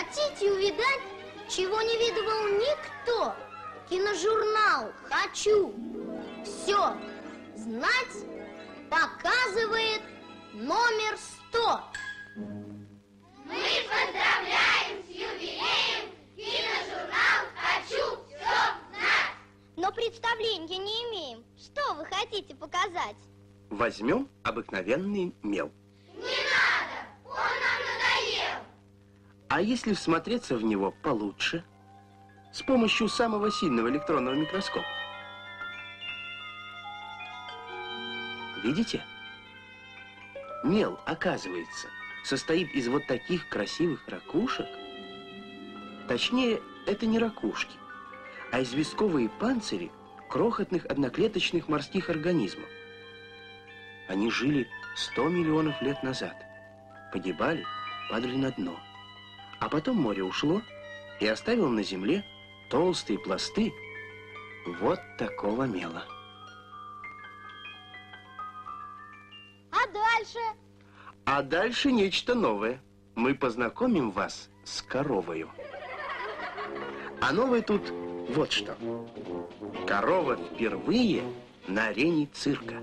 Хотите увидать, чего не видывал никто? Киножурнал «Хочу». Все знать показывает номер сто. Мы поздравляем с юбилеем киножурнал «Хочу все знать». Но представления не имеем. Что вы хотите показать? Возьмем обыкновенный мел. Не надо, он нам надоел. А если всмотреться в него получше, с помощью самого сильного электронного микроскопа? Видите? Мел, оказывается, состоит из вот таких красивых ракушек. Точнее, это не ракушки, а известковые панцири крохотных одноклеточных морских организмов. Они жили 100 миллионов лет назад, погибали, падали на дно. А потом море ушло и оставило на земле толстые пласты вот такого мела. А дальше? А дальше нечто новое. Мы познакомим вас с коровою. А новое тут вот что. Корова впервые на арене цирка.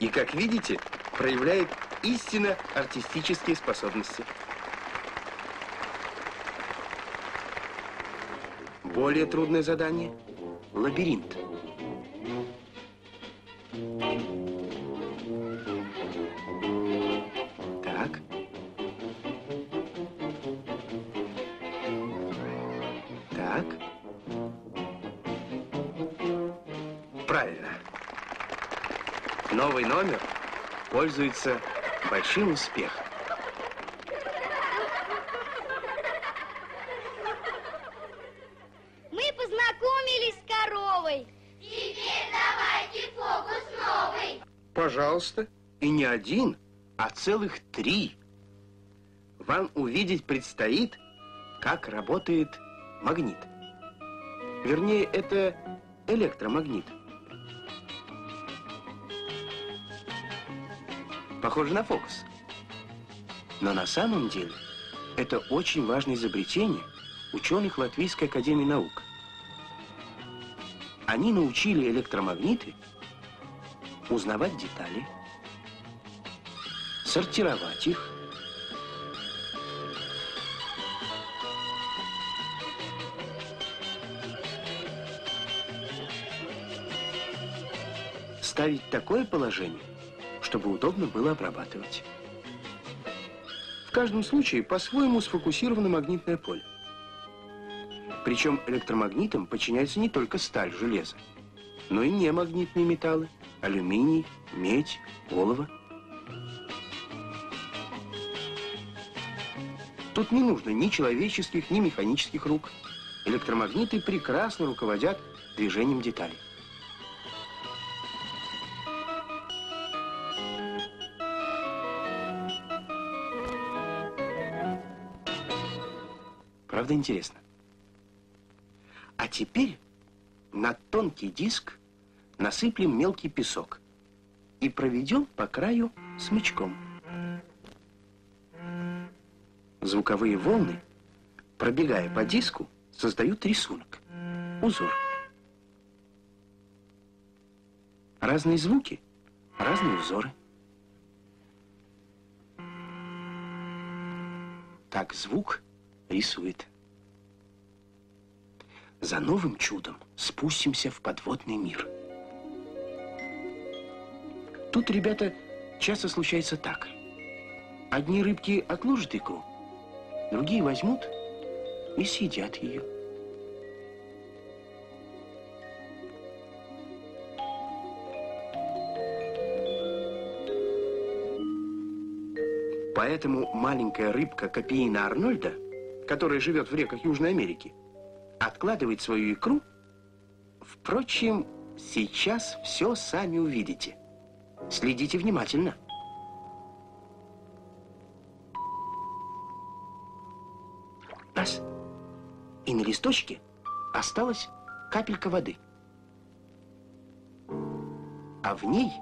И, как видите, проявляет истинно артистические способности. Более трудное задание – лабиринт. Так. Новый номер пользуется большим успехом. Мы познакомились с коровой. Теперь давайте фокус новый. Пожалуйста. И не один, а целых три. Вам увидеть предстоит, как работает магнит. Вернее, это электромагнит. Похоже на фокус. Но на самом деле это очень важное изобретение ученых Латвийской академии наук. Они научили электромагниты узнавать детали, сортировать их, ставить такое положение, чтобы удобно было обрабатывать. В каждом случае по-своему сфокусировано магнитное поле. Причем электромагнитам подчиняется не только сталь, железо, но и немагнитные металлы, алюминий, медь, олово. Тут не нужно ни человеческих, ни механических рук. Электромагниты прекрасно руководят движением деталей. Правда интересно? А теперь на тонкий диск насыплем мелкий песок и проведем по краю смычком. Звуковые волны, пробегая по диску, создают рисунок, узор. Разные звуки, разные узоры. Так звук рисует. За новым чудом спустимся в подводный мир. Тут, ребята, часто случается так. Одни рыбки отложат икру, другие возьмут и съедят ее. Поэтому маленькая рыбка Копиина Арнольда, которая живет в реках Южной Америки, откладывает свою икру. Впрочем, сейчас все сами увидите. Следите внимательно. Раз. И на листочке осталась капелька воды. А в ней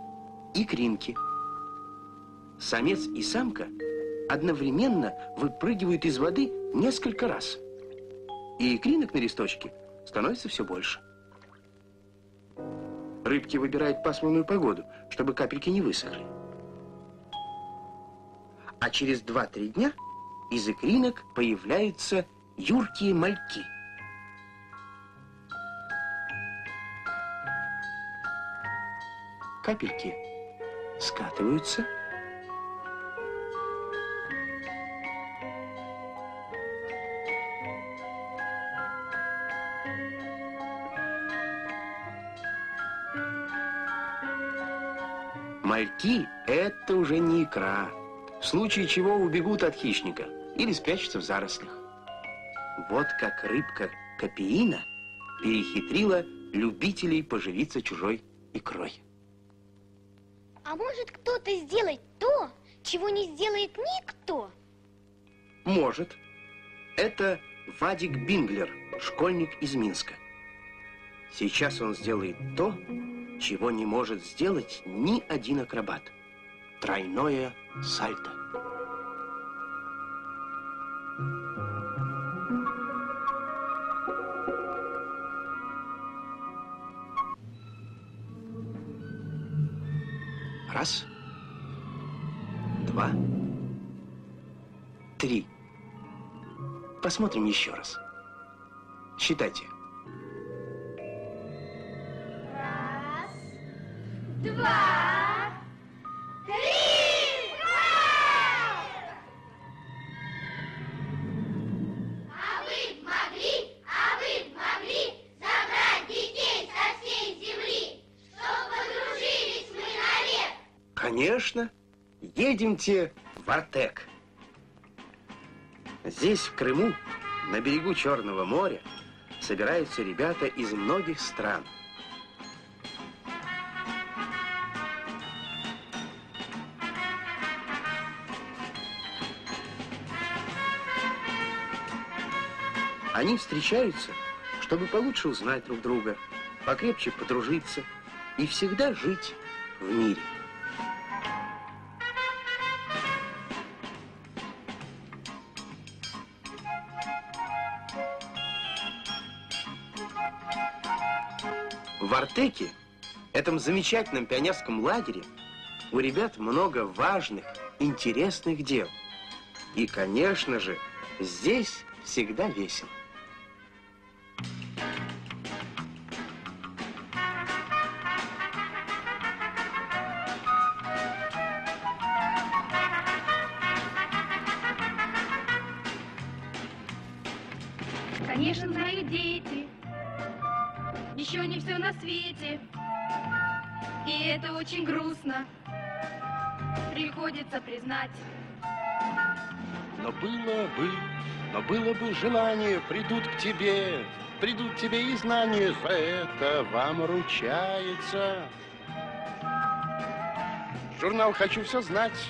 икринки. Самец и самка одновременно выпрыгивают из воды несколько раз. И икринок на листочке становится все больше. Рыбки выбирают пасмурную погоду, чтобы капельки не высохли. А через 2-3 дня из икринок появляются юркие мальки. Капельки скатываются. Мальки – это уже не икра, в случае чего убегут от хищника или спрячутся в зарослях. Вот как рыбка Копеина перехитрила любителей поживиться чужой икрой. А может кто-то сделать то, чего не сделает никто? Может. Это Вадик Бинглер, школьник из Минска. Сейчас он сделает то, чего не может сделать ни один акробат. Тройное сальто. Раз, два, три. Посмотрим еще раз. Считайте. Два, три! Ура! А вы могли, а вы могли забрать детей со всей земли, чтоб подружились мы навек? Конечно, едемте в Артек. Здесь, в Крыму, на берегу Черного моря, собираются ребята из многих стран. Они встречаются, чтобы получше узнать друг друга, покрепче подружиться и всегда жить в мире. В Артеке, этом замечательном пионерском лагере, у ребят много важных, интересных дел. И, конечно же, здесь всегда весело. Конечно, знают дети, еще не все на свете. И это очень грустно, приходится признать. Но было бы, но было бы желание, придут к тебе, придут к тебе и знания, за это вам ручается. Журнал «Хочу все знать»